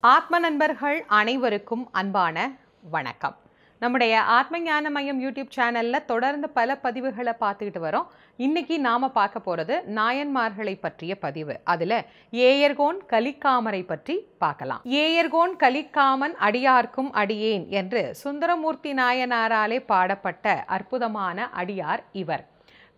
ஆத்ம நண்பர்கள் அனைவருக்கும் அன்பான வணக்கம். நம்முடைய ஆத்ம ஞான மையம் யூடியூப் சேனல்ல தொடர்ந்து பல பதிவுகளை பார்த்துக்கிட்டு வரோம். இன்னைக்கு நாம பார்க்க போறது நாயன்மார்களை பற்றிய பதிவு. அதுல ஏயர்கோன் கலிக்காமரை பற்றி பார்க்கலாம். ஏயர்கோன் கலிக்காமன் அடியார்க்கும் அடியேன் என்று சுந்தரமூர்த்தி நாயனாராலே பாடப்பட்ட அற்புதமான அடியார் இவர்.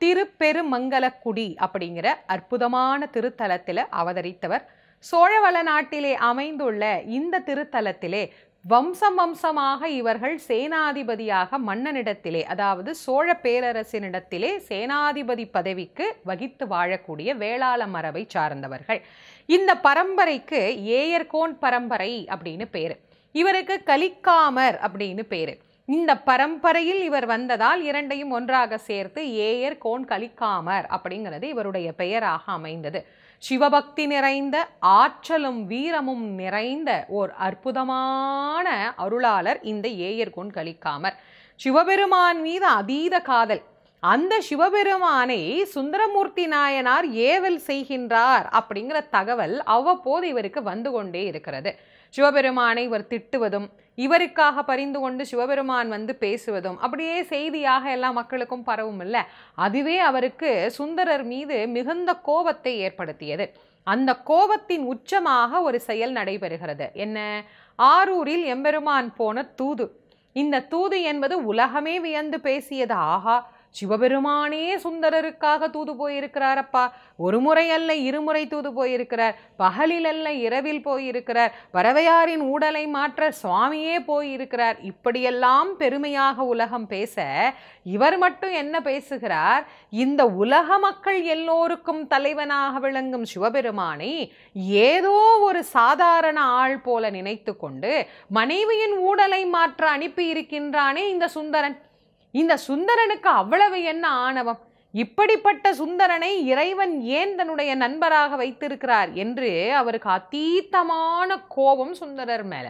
திருப்பெருமங்கலக்குடி அப்படிங்கிற அற்புதமான திருத்தலத்தில் அவதரித்தவர் சோழவள நாட்டிலே அமைந்துள்ள இந்த திருத்தலத்திலே வம்சம் வம்சமாக இவர்கள் சேனாதிபதியாக மன்னனிடத்திலே அதாவது சோழ பேரரசினிடத்திலே சேனாதிபதி பதவிக்கு வகித்து வாழக்கூடிய வேளாள மரபை சார்ந்தவர்கள். இந்த பரம்பரைக்கு ஏயர்கோன் பரம்பரை அப்படின்னு பேரு. இவருக்கு கலிக்காமர் அப்படின்னு பேரு. இந்த பரம்பரையில் இவர் வந்ததால் இரண்டையும் ஒன்றாக சேர்த்து ஏயர் கோன் கலிக்காமர் அப்படிங்கிறது இவருடைய பெயராக அமைந்தது. சிவபக்தி நிறைந்த ஆற்றலும் வீரமும் நிறைந்த ஓர் அற்புதமான அருளாளர் இந்த ஏயர் கோன் கலிக்காமர். சிவபெருமான் மீது அதீத காதல். அந்த சிவபெருமானை சுந்தரமூர்த்தி நாயனார் ஏவல் செய்கின்றார் அப்படிங்கிற தகவல் அவ்வப்போது இவருக்கு வந்து கொண்டே இருக்கிறது. சிவபெருமானை இவர் திட்டுவதும் இவருக்காக பரிந்து கொண்டு சிவபெருமான் வந்து பேசுவதும் அப்படியே செய்தியாக எல்லா மக்களுக்கும் பரவும் இல்லை. அதுவே அவருக்கு சுந்தரர் மீது மிகுந்த கோபத்தை ஏற்படுத்தியது. அந்த கோபத்தின் உச்சமாக ஒரு செயல் நடைபெறுகிறது. என்ன? ஆரூரில் எம்பெருமான் போன தூது. இந்த தூது என்பது உலகமே வியந்து பேசியது. ஆஹா! சிவபெருமானே சுந்தரருக்காக தூது போயிருக்கிறாரப்பா ஒரு முறை அல்ல இருமுறை தூது போயிருக்கிறார். பகலில் அல்ல இரவில் போயிருக்கிறார். பறவையாரின் ஊடலை மாற்ற சுவாமியே போயிருக்கிறார். இப்படியெல்லாம் பெருமையாக உலகம் பேச இவர் மட்டும் என்ன பேசுகிறார்? இந்த உலக மக்கள் எல்லோருக்கும் தலைவனாக விளங்கும் சிவபெருமானை ஏதோ ஒரு சாதாரண ஆள் போல நினைத்து கொண்டு மனைவியின் ஊடலை மாற்ற அனுப்பி இருக்கின்றானே இந்த சுந்தரன். இந்த சுந்தரனுக்கு அவ்வளவு என்ன ஆணவம்? இப்படிப்பட்ட சுந்தரனை இறைவன் ஏன் தன்னுடைய நண்பராக வைத்திருக்கிறார் என்று அவருக்கு அதீத்தமான கோபம் சுந்தரர் மேலே.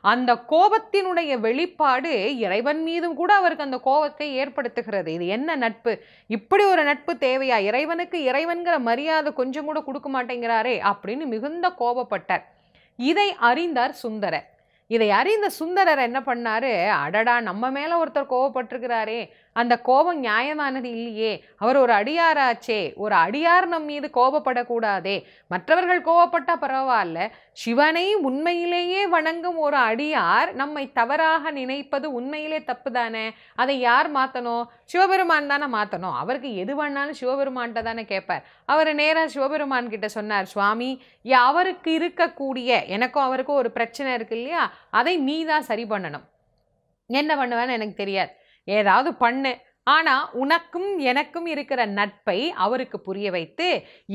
அந்த கோபத்தினுடைய வெளிப்பாடு இறைவன் மீதும் கூட அவருக்கு அந்த கோபத்தை ஏற்படுத்துகிறது. இது என்ன நட்பு? இப்படி ஒரு நட்பு தேவையா? இறைவனுக்கு இறைவன்கிற மரியாதை கொஞ்சம் கூட கொடுக்க மாட்டேங்கிறாரே அப்படின்னு மிகுந்த கோபப்பட்டார். இதை அறிந்தார் சுந்தரர். இதை அறிந்த சுந்தரர் என்ன பண்ணாரு? அடடா நம்ம மேல ஒருத்தர் கோவப்பட்டிருக்கிறாரே. அந்த கோபம் நியாயமானது இல்லையே. அவர் ஒரு அடியாராச்சே. ஒரு அடியார் நம் மீது கோபப்படக்கூடாதே. மற்றவர்கள் கோபப்பட்டால் பரவாயில்ல. சிவனை உண்மையிலேயே வணங்கும் ஒரு அடியார் நம்மை தவறாக நினைப்பது உண்மையிலே தப்பு தானே அதை யார் மாற்றணும் சிவபெருமான் தானே மாற்றணும் அவருக்கு எது வேணாலும் சிவபெருமான்கிட்ட தானே கேட்பார். அவர் நேராக சிவபெருமான் கிட்ட சொன்னார் சுவாமி அவருக்கு இருக்கக்கூடிய எனக்கும் அவருக்கும் ஒரு பிரச்சனை இருக்கு இல்லையா? அதை நீ தான் சரி பண்ணணும். என்ன பண்ணுவேன்னு எனக்கு தெரியாது. ஏதாவது பண்ணு. ஆனால் உனக்கும் எனக்கும் இருக்கிற நட்பை அவருக்கு புரிய வைத்து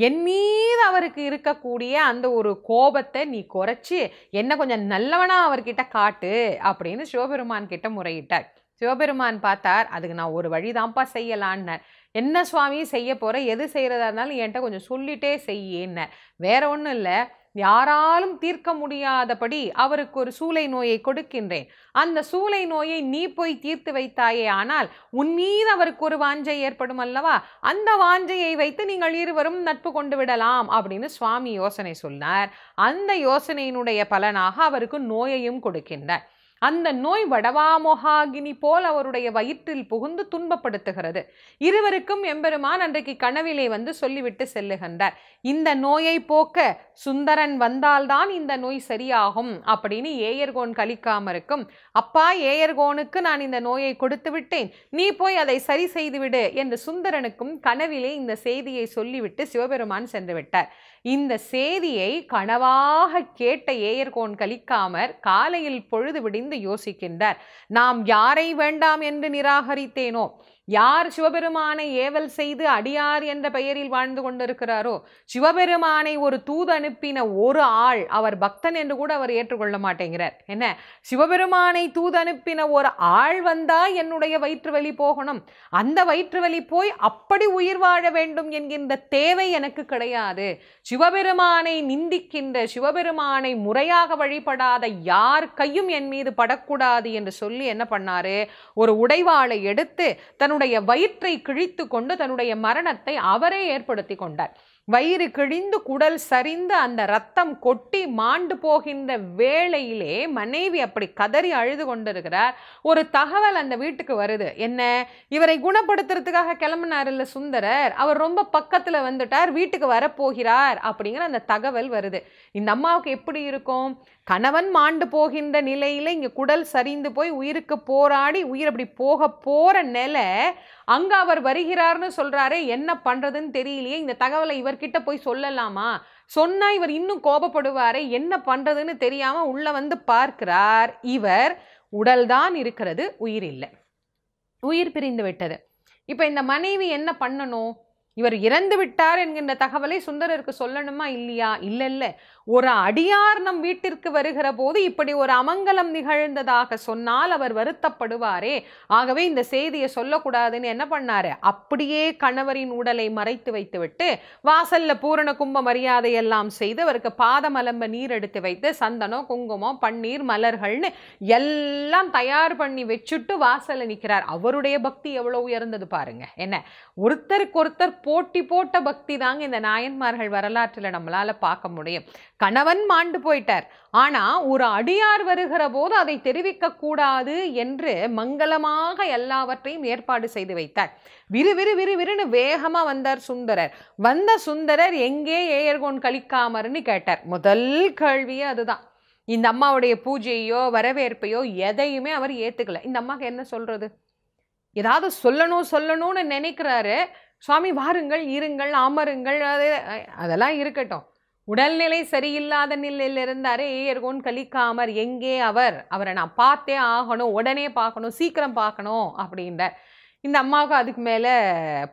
என் மீது அவருக்கு இருக்கக்கூடிய அந்த ஒரு கோபத்தை நீ குறைச்சி என்ன கொஞ்சம் நல்லவனாக அவர்கிட்ட காட்டு அப்படின்னு சிவபெருமான் கிட்ட முறையிட்டார். சிவபெருமான் பார்த்தார் அதுக்கு நான் ஒரு வழிதான்ப்பா செய்யலான்னார். என்ன சுவாமி செய்ய போகிற எது செய்கிறதா இருந்தாலும் என்கிட்ட கொஞ்சம் சொல்லிட்டே செய்யின்னார். வேற ஒன்றும் இல்லை யாராலும் தீர்க்க முடியாதபடி அவருக்கு ஒரு சூளை நோயை கொடுக்கின்றேன். அந்த சூளை நோயை நீ போய் தீர்த்து வைத்தாயே ஆனால் உன் மீது அவருக்கு ஒரு வாஞ்சை ஏற்படும் அல்லவா? அந்த வாஞ்சையை வைத்து நீங்கள் இருவரும் நட்பு கொண்டு விடலாம் அப்படின்னு சுவாமி யோசனை சொன்னார். அந்த யோசனையினுடைய பலனாக அவருக்கு நோயையும் கொடுக்கின்றார். அந்த நோய் வடவாமொகாகினி போல் அவருடைய வயிற்றில் புகுந்து துன்பப்படுத்துகிறது. இருவருக்கும் எம்பெருமான் அன்றைக்கு கனவிலே வந்து சொல்லிவிட்டு செல்லுகின்றார். இந்த நோயை போக்க சுந்தரன் வந்தால்தான் இந்த நோய் சரியாகும் அப்படின்னு ஏயர்கோன் கலிக்காமருக்கும் அப்பா ஏயர்கோனுக்கு நான் இந்த நோயை கொடுத்து விட்டேன். நீ போய் அதை சரி செய்துவிடு என்று சுந்தரனுக்கும் கனவிலே இந்த செய்தியை சொல்லிவிட்டு சிவபெருமான் சென்று விட்டார். இந்த செய்தியை கனவாக கேட்ட ஏயர்கோன் கலிக்காமர் காலையில் பொழுது விடிந்து யோசிக்கின்றார். நாம் யாரை வேண்டாம் என்று நிராகரித்தேனோ? யார் சிவபெருமானை ஏவல் செய்து அடியார் என்ற பெயரில் வாழ்ந்து கொண்டிருக்கிறாரோ சிவபெருமானை ஒரு தூது அனுப்பின ஒரு ஆள் அவர் பக்தன் என்று கூட அவர் ஏற்றுக்கொள்ள மாட்டேங்கிறார். என்ன? சிவபெருமானை தூது அனுப்பின ஒரு ஆள் வந்தா என்னுடைய வயிற்று வலி போகணும். அந்த வயிற்று வலி போய் அப்படி உயிர் வாழ வேண்டும் என்கின்ற தேவை எனக்கு கிடையாது. சிவபெருமானை நிந்திக்கின்ற சிவபெருமானை முறையாக வழிபடாத யார் கையும் என் மீது படக்கூடாது என்று சொல்லி என்ன பண்ணாரு? ஒரு உடைவாளை எடுத்து தன்னுடைய வயிற்றை கிழித்து கொண்டு தன்னுடைய மரணத்தை அவரே ஏற்படுத்தி கொண்டார். வயிறு கிழிந்து குடல் சரிந்து அந்த ரத்தம் கொட்டி மாண்டு போகின்ற வேளையிலே மனைவி அப்படி கதறி அழுது கொண்டிருக்கிறார். ஒரு தகவல் அந்த வீட்டுக்கு வருது. என்ன? இவரை குணப்படுத்துறதுக்காக கிளம்பினார் இல்ல சுந்தரர். அவர் ரொம்ப பக்கத்தில் வந்துட்டார். வீட்டுக்கு வரப்போகிறார் அப்படிங்கிற அந்த தகவல் வருது. இந்த அம்மாவுக்கு எப்படி இருக்கும்? கணவன் மாண்டு போகின்ற நிலையில் இங்கே குடல் சரிந்து போய் உயிருக்கு போராடி உயிர் அப்படி போக போகிற நிலை அங்கே அவர் வருகிறார்னு சொல்கிறாரு என்ன பண்ணுறதுன்னு தெரியலையே இந்த தகவலை இவர்கிட்ட போய் சொல்லலாமா? சொன்னால் இவர் இன்னும் கோபப்படுவார் என்ன பண்ணுறதுன்னு தெரியாமல் உள்ளே வந்து பார்க்கிறார். இவர் உடல்தான் இருக்கிறது உயிர் இல்லை. உயிர் பிரிந்து விட்டது. இப்போ இந்த மனைவி என்ன பண்ணணும்? இவர் இறந்து விட்டார் என்கின்ற தகவலை சுந்தரருக்கு சொல்லணுமா இல்லையா? இல்லை இல்லை ஒரு அடியார் நம் வீட்டிற்கு வருகிற போது இப்படி ஒரு அமங்கலம் நிகழ்ந்ததாக சொன்னால் அவர் வருத்தப்படுவாரே. ஆகவே இந்த செய்தியை சொல்லக்கூடாதுன்னு என்ன பண்ணாரு? அப்படியே கணவரின் உடலை மறைத்து வைத்துவிட்டு வாசல்ல பூரண கும்ப மரியாதை எல்லாம் செய்து அவருக்கு பாதமலம்ப நீர் எடுத்து வைத்து சந்தனம் குங்குமம் பன்னீர் மலர்கள்னு எல்லாம் தயார் பண்ணி வச்சுட்டு வாசல்ல நிற்கிறார் அவருடைய பக்தி எவ்வளோ உயர்ந்தது பாருங்க. என்ன? ஒருத்தருக்கு ஒருத்தர் போட்டி போட்ட பக்தி தாங்க இந்த நாயன்மார்கள் வரலாற்றில் நம்மளால பார்க்க முடியும். கணவன் மாண்டு போயிட்டார். ஆனா ஒரு அடியார் வருகிற போது அதை தெரிவிக்கக்கூடாது என்று மங்களமாக எல்லாவற்றையும் ஏற்பாடு செய்து வைத்தார். விறு விறு விறு விறுன்னு வேகமா வந்தார் சுந்தரர். வந்த சுந்தரர் எங்கே ஏயர்கோன் கழிக்காமருன்னு கேட்டார். முதல் கேள்வியே அதுதான். இந்த அம்மாவுடைய பூஜையோ வரவேற்பையோ எதையுமே அவர் ஏற்றுக்கல இந்த அம்மாக்கு என்ன சொல்றது? ஏதாவது சொல்லணும் சொல்லணும்னு நினைக்கிறாரு. சுவாமி வாருங்கள் இருங்கள் அமருங்கள் அது அதெல்லாம் இருக்கட்டும். உடல்நிலை சரியில்லாத நிலையில் இருந்தாரே ஏர்கோன் கலிக்காமர் எங்கே அவர்? அவரை நான் பார்த்தே ஆகணும் உடனே பார்க்கணும் சீக்கிரம் பார்க்கணும் அப்படின்றார். இந்த அம்மாவுக்கு அதுக்கு மேலே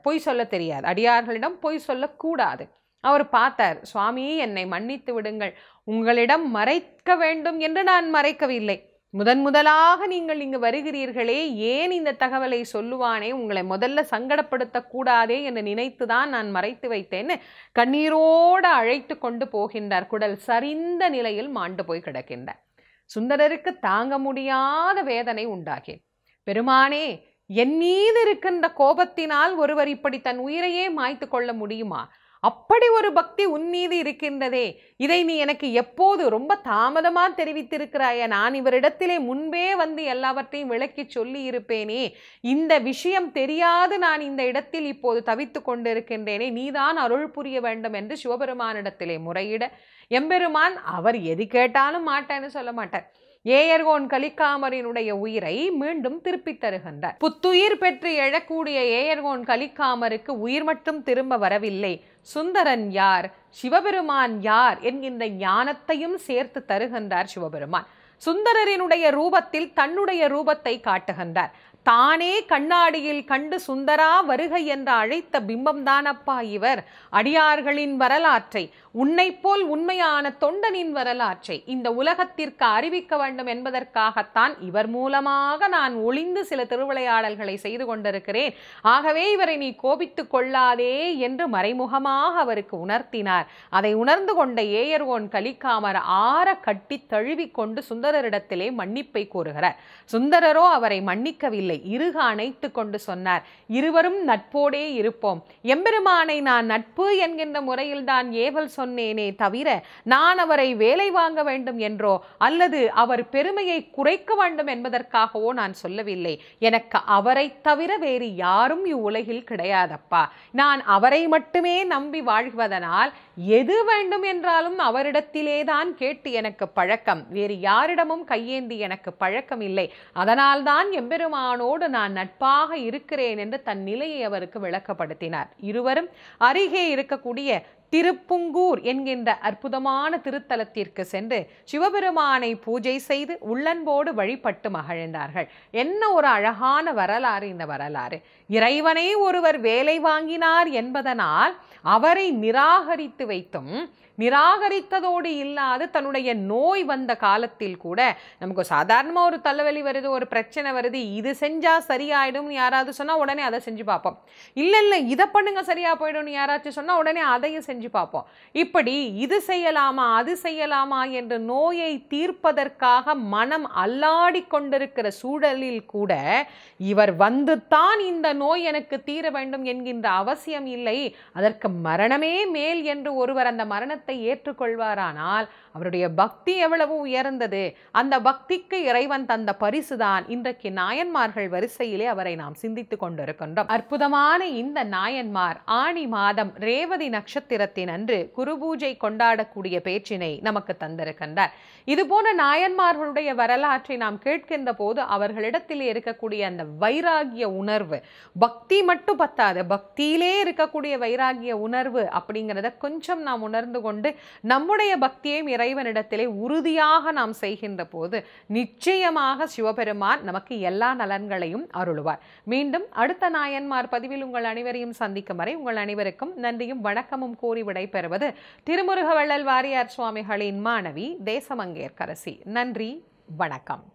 பொய் சொல்ல தெரியாது. அடியார்களிடம் பொய் சொல்லக்கூடாது. அவர் பார்த்தார் சுவாமி என்னை மன்னித்து விடுங்கள். உங்களிடம் மறைக்க வேண்டும் என்று நான் மறைக்கவில்லை. முதன் முதலாக நீங்கள் இங்கு வருகிறீர்களே ஏன் இந்த தகவலை சொல்லுவானே உங்களை முதல்ல சங்கடப்படுத்தக்கூடாதே என்று நினைத்து நினைத்துதான் நான் மறைத்து வைத்தேன்னு கண்ணீரோடு அழைத்து கொண்டு போகின்றார் குடல் சரிந்த நிலையில் மாண்டு போய் கிடக்கின்றார். சுந்தரருக்கு தாங்க முடியாத வேதனை உண்டாகி பெருமானே என் மீது இருக்கின்ற கோபத்தினால் ஒருவர் இப்படி தன் உயிரையே மாய்த்து கொள்ள முடியுமா? அப்படி ஒரு பக்தி உன்மீது இருக்கின்றதே. இதை நீ எனக்கு எப்போது ரொம்ப தாமதமாக தெரிவித்திருக்கிறாய. நான் இவரிடத்திலே முன்பே வந்து எல்லாவற்றையும் விளக்கி சொல்லி இருப்பேனே இந்த விஷயம் தெரியாது நான் இந்த இடத்தில் இப்போது தவித்து கொண்டிருக்கின்றேனே. நீதான் அருள் புரிய வேண்டும் என்று சிவபெருமானிடத்திலே முறையிட. எம்பெருமான் அவர் எது கேட்டாலும் மாட்டேன்னு சொல்ல மாட்டார். ஏயர்கோன் கலிக்காமரினுடைய உயிரை மீண்டும் திருப்பித் தருகின்றார். புத்துயிர் பெற்று எழக்கூடிய ஏயர்கோன் கலிக்காமருக்கு உயிர் மட்டும் திரும்ப வரவில்லை. சுந்தரன் யார்? சிவபெருமான் யார்? என்கின்ற ஞானத்தையும் சேர்த்து தருகின்றார் சிவபெருமான். சுந்தரரினுடைய ரூபத்தில் தன்னுடைய ரூபத்தை காட்டுகின்றார். தானே கண்ணாடியில் கண்டு சுந்தரா வருகை என்று அழைத்த பிம்பம்தானப்பா இவர். அடியார்களின் வரலாற்றை உன்னைப் போல் உண்மையான தொண்டனின் வரலாற்றை இந்த உலகத்திற்கு அறிவிக்க வேண்டும் என்பதற்காகத்தான் இவர் மூலமாக நான் ஒளிந்து சில திருவிளையாடல்களை செய்து கொண்டிருக்கிறேன். ஆகவே இவரை நீ கோபித்துக் கொள்ளாதே என்று மறைமுகமாக அவருக்கு உணர்த்தினார். அதை உணர்ந்து கொண்ட ஏயர்வோன் கலிக்காமர் ஆற கட்டி தழுவிக்கொண்டு சுந்தரரிடத்திலே மன்னிப்பை கூறுகிறார் சுந்தரரோ அவரை மன்னிக்கவில்லை. இருக அணைத்து கொண்டு சொன்னார். இருவரும் நட்போடே இருப்போம். எம்பெருமானை நான் நட்பு என்கின்ற முறையில்தான் ஏவல் சொன்னேனே தவிர நான் அவரை வேலை வாங்க வேண்டும் என்றோ அல்லது அவர் பெருமையை குறைக்க வேண்டும் என்பதற்காகவோ நான் சொல்லவில்லை. எனக்கு அவரை தவிர வேறு யாரும் இவ்வுலகில் கிடையாதப்பா. நான் அவரை மட்டுமே நம்பி வாழ்வதனால் எது வேண்டும் என்றாலும் அவரிடத்திலே தான் கேட்டு எனக்கு பழக்கம். வேறு யாரிடமும் கையேந்தி எனக்கு பழக்கம் இல்லை அதனால்தான் எம்பெருமானோடு நான் நட்பாக இருக்கிறேன் என்று தன் நிலையை அவருக்கு விளக்கப்படுத்தினார். இருவரும் அருகே இருக்கக்கூடிய திருப்புங்கூர் என்கின்ற அற்புதமான திருத்தலத்திற்கு சென்று சிவபெருமானை பூஜை செய்து உள்ளன்போடு வழிபட்டு மகிழ்ந்தார்கள். என்ன ஒரு அழகான வரலாறு இந்த வரலாறு. இறைவனை ஒருவர் வேலை வாங்கினார் என்பதனால் அவரை நிராகரித்து வைத்தும் நிராகரித்ததோடு இல்லாது தன்னுடைய நோய் வந்த காலத்தில் கூட நமக்கு சாதாரணமாக ஒரு தலைவலி வருது ஒரு பிரச்சனை வருது இது செஞ்சா சரியாயிடும்னு யாராவது சொன்னா உடனே அதை செஞ்சு பார்ப்போம். இல்ல இல்ல இதை பண்ணுங்க சரியா போயிடும்னு யாராச்சும் சொன்னா உடனே அதையும் செஞ்சு பார்ப்போம். இப்படி இது செய்யலாமா அது செய்யலாமா என்ற நோயை தீர்ப்பதற்காக மனம் அல்லாடி கொண்டிருக்கிற சூழலில் கூட இவர் வந்து தான் இந்த நோய் எனக்கு தீர வேண்டும் என்கின்ற அவசியம் இல்லை. அதற்கு மரணமே மேல் என்று ஒருவர் அந்த மரணத்தை ஏற்றுக்கொள்வாரானால் அவருடைய பக்தி எவ்வளவு உயர்ந்தது. அந்த பக்திக்கு இறைவன் தந்த பரிசுதான். இன்றைக்கு நாயன்மார்கள் வரிசையிலே அவரை நாம் சிந்தித்துக் கொண்டிருக்கின்றோம். அற்புதமான இந்த நாயன்மார் ஆணி மாதம் ரேவதி நட்சத்திர நட்சத்திரத்தின் அன்று குருபூஜை கொண்டாடக்கூடிய பேச்சினை நமக்கு தந்திருக்கின்றார். இது போன்ற நாயன்மார்களுடைய வரலாற்றை நாம் கேட்கின்ற போது அவர்களிடத்தில் இருக்கக்கூடிய அந்த வைராகிய உணர்வு பக்தி மட்டும் பத்தாது பக்தியிலே இருக்கக்கூடிய வைராகிய உணர்வு அப்படிங்கிறத கொஞ்சம் நாம் உணர்ந்து கொண்டு நம்முடைய பக்தியையும் இறைவனிடத்திலே உறுதியாக நாம் செய்கின்ற போது நிச்சயமாக சிவபெருமான் நமக்கு எல்லா நலன்களையும் அருளுவார். மீண்டும் அடுத்த நாயன்மார் பதிவில் உங்கள் அனைவரையும் சந்திக்கும் வரை உங்கள் அனைவருக்கும் நன்றியும் வணக்கமும் கூறி விடைபெறுவது திருமுருகவள்ளல் வாரியார் சுவாமிகளின் மாணவி தேசமங்கேற்கரசி. நன்றி வணக்கம்.